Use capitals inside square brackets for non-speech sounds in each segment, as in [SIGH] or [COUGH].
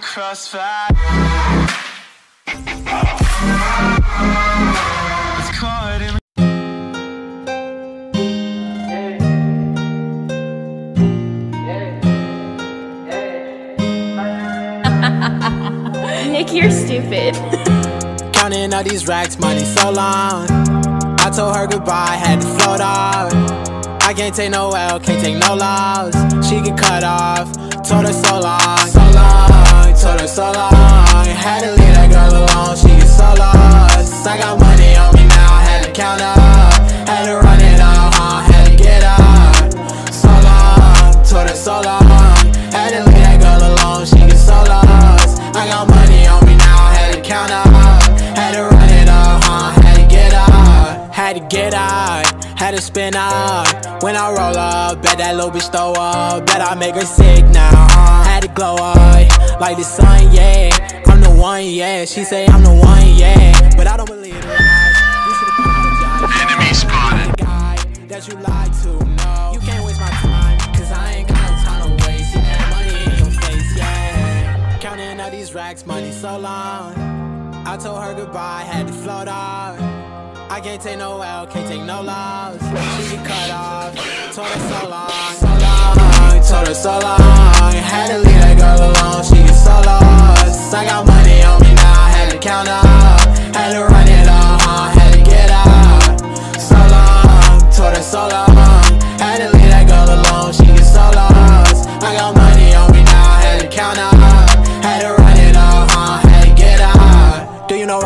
crossfire. It's caught in [LAUGHS] Nick, you're stupid. [LAUGHS] Counting all these racks, money so long. I told her goodbye, had to float off. I can't take no L, can't take no loss. She get cut off, told her so long, so long, told her so long. Had to leave that girl alone, she get so lost. I got money on me now, had to count up, had to get out, had to spin out. When I roll up, bet that little bitch throw up, bet I make her sick now, huh? Had to glow up, like the sun, yeah. I'm the one, yeah. She say I'm the one, yeah. But I don't believe it. You should apologize. Enemy spotted. guy that you lied to. No, you can't waste my time, cause I ain't got no time to waste. You got money in your face, yeah. Counting all these racks, money so long. I told her goodbye, had to float off. I can't take no L, can't take no loss. She cut off, told her so long, so long, told her so long.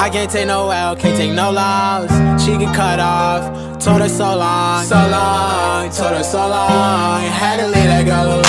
I can't take no L, can't take no loss. She get cut off. Told her so long, so long, told her so long. Had to leave that girl alone.